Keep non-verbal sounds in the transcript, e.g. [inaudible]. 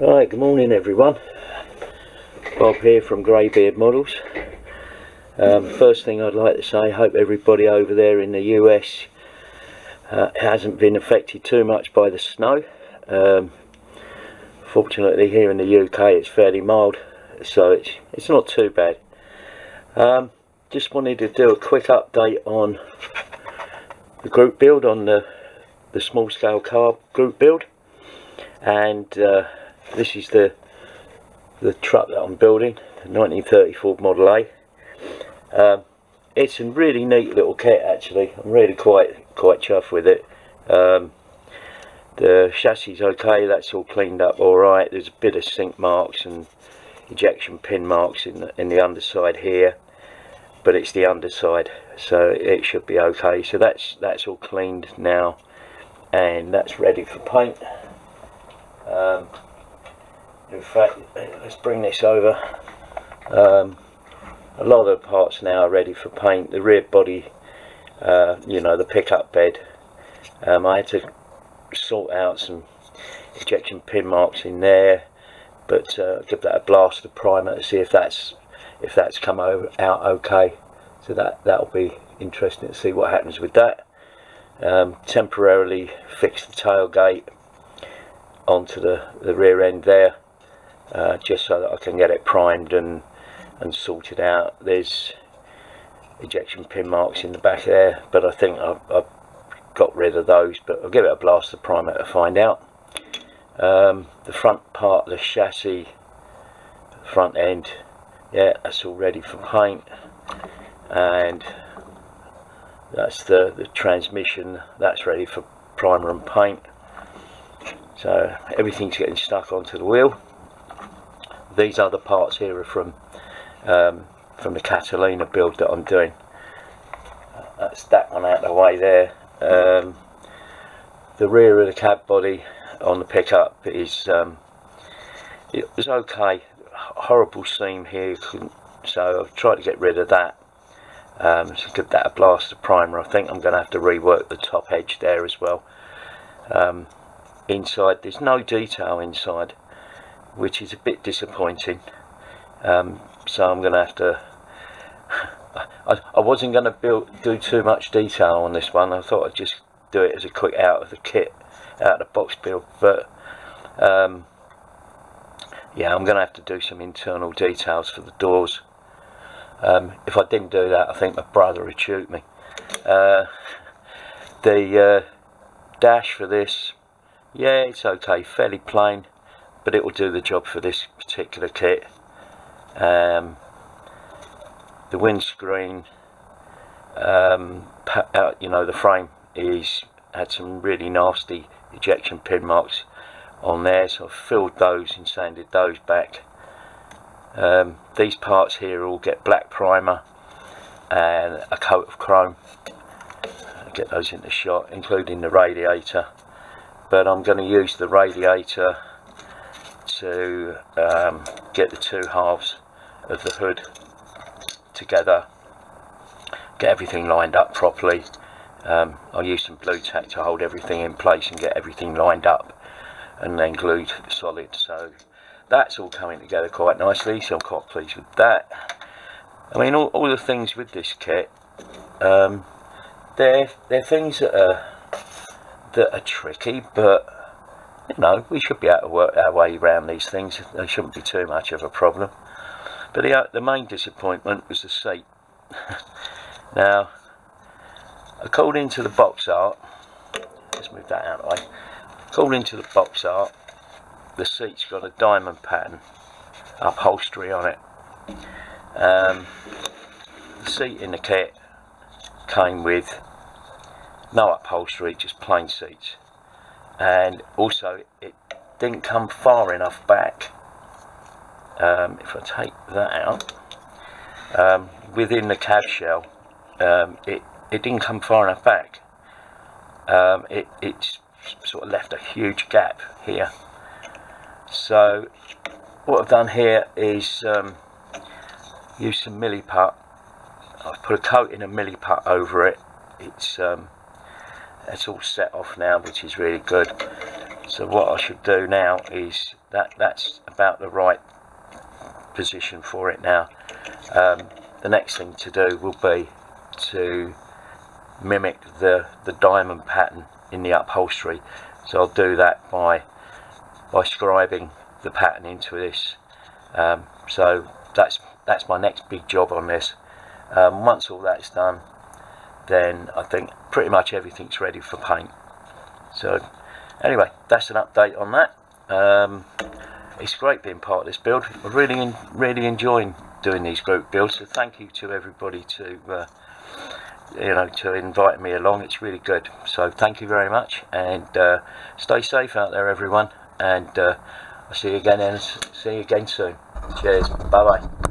Right, good morning everyone. Bob here from Greybeard Models. Um, first thing I'd like to say, hope everybody over there in the US uh, hasn't been affected too much by the snow. Um, fortunately here in the UK it's fairly mild, so it's, it's not too bad. Um, just wanted to do a quick update on the group build, on the, the small scale car group build. And uh, this is the the truck that I'm building 1934 Model A. Um, it's a really neat little kit actually. I'm really quite quite chuffed with it. Um, the chassis is okay that's all cleaned up alright there's a bit of sink marks and ejection pin marks in the, in the underside here but it's the underside so it should be okay. So that's that's all cleaned now and that's ready for paint in fact let's bring this over. Um, a lot of the parts now are ready for paint. The rear body uh, you know the pickup bed. Um, I had to sort out some ejection pin marks in there but uh, give that a blast of primer to see if that's if that's come over, out okay. So that that'll be interesting to see what happens with that. Um, temporarily fix the tailgate onto the, the rear end there uh, just so that I can get it primed and and sorted out. There's ejection pin marks in the back there but I think I've, I've got rid of those but I'll give it a blast of primer to find out. Um, the front part the chassis front end yeah that's all ready for paint. And that's the the transmission that's ready for primer and paint. So everything's getting stuck onto the wheel these other parts here are from um, from the Catalina build that I'm doing. That's that one out of the way there. Um, the rear of the cab body on the pickup is um, it was okay. Horrible seam here so I've tried to get rid of that. Um, so give that a blast of primer. I think I'm going to have to rework the top edge there as well. Um, inside there's no detail inside which is a bit disappointing. Um, so I'm gonna have to [laughs] I, I wasn't gonna build do too much detail on this one. I thought I'd just do it as a quick out of the kit out of the box build but um, yeah I'm gonna have to do some internal details for the doors. Um, if I didn't do that I think my brother would shoot me. Uh, the uh, dash for this yeah it's okay fairly plain but it will do the job for this particular kit. Um, the windscreen um, uh, you know the frame is had some really nasty ejection pin marks on there so I've filled those and sanded those back. Um, these parts here all get black primer and a coat of chrome. I'll get those into shot including the radiator. But I'm going to use the radiator to um, get the two halves of the hood together get everything lined up properly. Um, I'll use some blue tack to hold everything in place and get everything lined up and then glued solid. So that's all coming together quite nicely so I'm quite pleased with that. I mean all, all the things with this kit um, they're, they're things that are that are tricky, but you know, we should be able to work our way around these things. They shouldn't be too much of a problem. But the, uh, the main disappointment was the seat. [laughs] now, according to the box art, let's move that out of the way. According to the box art, the seat's got a diamond pattern upholstery on it. Um, the seat in the kit came with no upholstery, just plain seats. And also, it didn't come far enough back. Um, if I take that out, um, within the cab shell, um, it, it didn't come far enough back. Um, it, it's sort of left a huge gap here. So, what I've done here is um, use some milliput. I've put a coating of milliput over it. It's um, it's all set off now which is really good. So what I should do now is that that's about the right position for it now. Um, the next thing to do will be to mimic the the diamond pattern in the upholstery. So I'll do that by by scribing the pattern into this. Um, so that's that's my next big job on this. Um, once all that's done then I think pretty much everything's ready for paint. So anyway that's an update on that. Um, it's great being part of this build. I'm really really enjoying doing these group builds. So thank you to everybody to uh, you know to invite me along. It's really good. So thank you very much and uh, stay safe out there everyone and uh, I'll see you again and see you again soon. Cheers. Bye bye